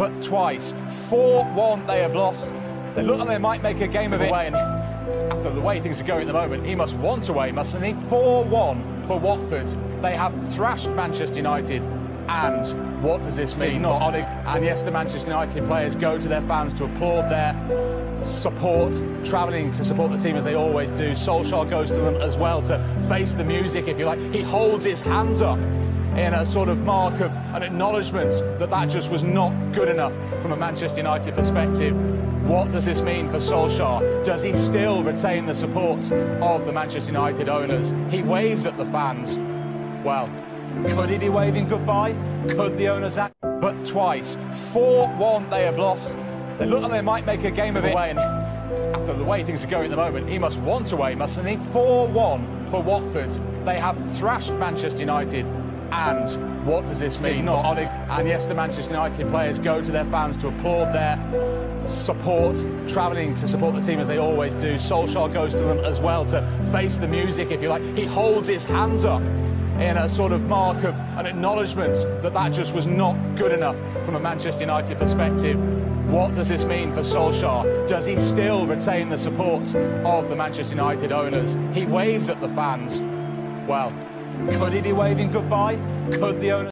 but twice. 4-1 they have lost. They look like they might make a game of it. And after the way things are going at the moment, he must want away, mustn't he? 4-1 for Watford. They have thrashed Manchester United. And what does this mean? Odig. And yes, the Manchester United players go to their fans to applaud their support, travelling to support the team as they always do. Solskjaer goes to them as well to face the music, if you like. He holds his hands up in a sort of mark of an acknowledgement that that just was not good enough from a Manchester United perspective. What does this mean for Solskjaer? Does he still retain the support of the Manchester United owners? He waves at the fans. Well, could he be waving goodbye? Could the owners act? But twice. 4-1 they have lost. They look like they might make a game of it. And after the way things are going at the moment, he must want away, mustn't he? 4-1 for Watford. They have thrashed Manchester United. And what does this mean? Not Odig. And yes, the Manchester United players go to their fans to applaud their support, travelling to support the team as they always do. Solskjaer goes to them as well to face the music, if you like. He holds his hands up in a sort of mark of an acknowledgement that that just was not good enough from a Manchester United perspective. What does this mean for Solskjaer? Does he still retain the support of the Manchester United owners? He waves at the fans. Well, could he be waving goodbye? Could the owners?